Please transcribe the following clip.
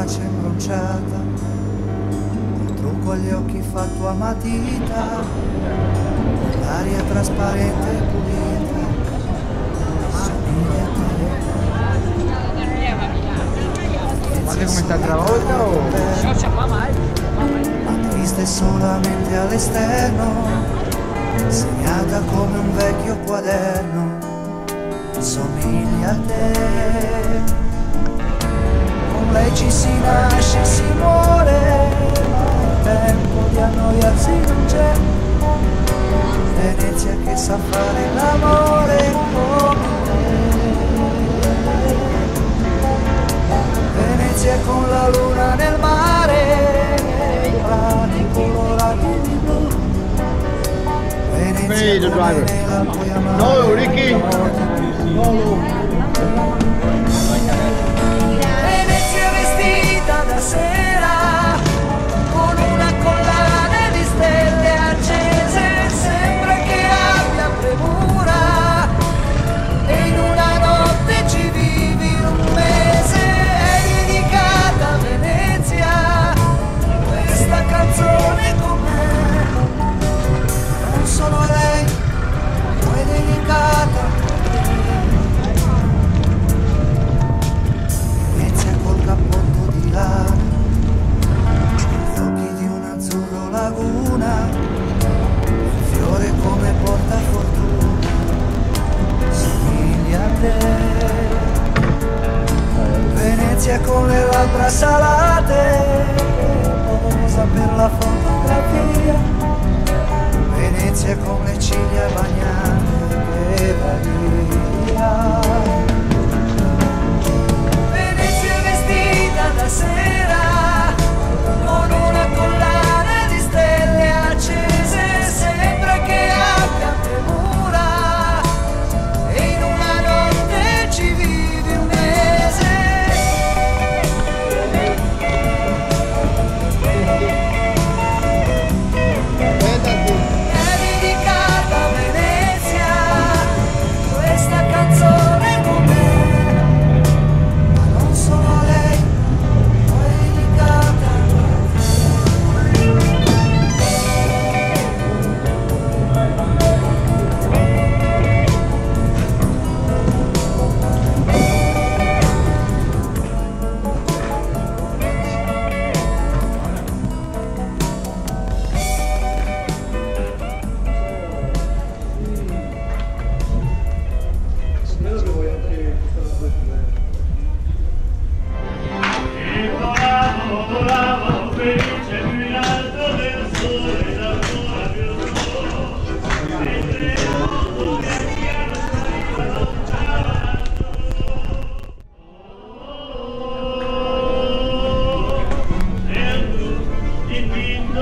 pace imbronciata, un trucco agli occhi fa tua matita, con l'aria trasparente e pulita, somiglia a te. Fate come sta travolta o? Ma triste solamente all'esterno, segnata come un vecchio quaderno, somiglia a te. Con lei ci si nasce, si muore, ma tempo di annoiarsi non c'è. Venezia che sa fare l'amore come te. Venezia con la luna nel mare, i prati colorati di blu. Venezia come nella puoi amare. No, Ricky. Venezia Venezia con le labbra salate,